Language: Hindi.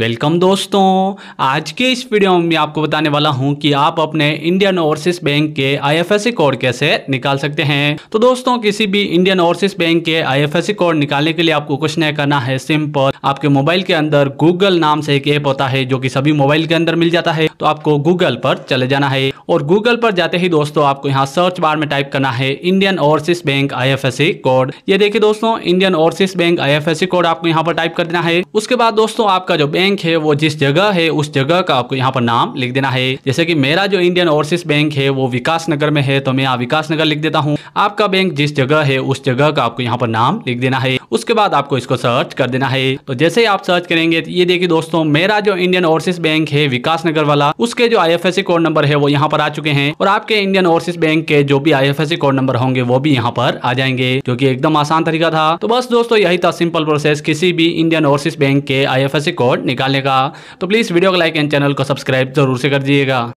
वेलकम दोस्तों। आज के इस वीडियो में मैं आपको बताने वाला हूँ कि आप अपने इंडियन ओवरसीज बैंक के आईएफएससी कोड कैसे निकाल सकते हैं। तो दोस्तों, किसी भी इंडियन ओवरसीज बैंक के आईएफएससी कोड निकालने के लिए आपको कुछ नहीं करना है। सिंपल, आपके मोबाइल के अंदर गूगल नाम से एक ऐप होता है जो की सभी मोबाइल के अंदर मिल जाता है। तो आपको गूगल पर चले जाना है। और गूगल पर जाते ही दोस्तों आपको यहाँ सर्च बार में टाइप करना है Indian overseas Bank IFSC code. ये देखिए दोस्तों, Indian overseas Bank IFSC code आपको यहाँ पर टाइप कर देना है। उसके बाद दोस्तों आपका जो बैंक है वो जिस जगह है, उस जगह का आपको यहाँ पर नाम लिख देना है। जैसे कि मेरा जो इंडियन ओवरसीज बैंक है, वो विकास नगर में है तो मैं यहाँ विकास नगर लिख देता हूँ। आपका बैंक जिस जगह है, उस जगह का आपको यहाँ पर नाम लिख देना है। उसके बाद आपको इसको सर्च कर देना है। तो जैसे ही आप सर्च करेंगे, ये देखिए दोस्तों, मेरा जो इंडियन ओवरसीज बैंक है, विकास नगर वाला, उसके जो आई कोड नंबर है, वो यहाँ पर आ चुके हैं। और आपके इंडियन ओवरसीज बैंक के जो भी आई कोड नंबर होंगे, वो भी यहाँ पर आ जाएँगे, जो की एकदम आसान तरीका था। तो बस दोस्तों, यही था सिंपल प्रोसेस किसी भी इंडियन ओवरसीज बैंक के आईएफएससी कोड निकालने का। तो प्लीज़ वीडियो को लाइक एंड चैनल को सब्सक्राइब ज़रूर से कर दीजिएगा।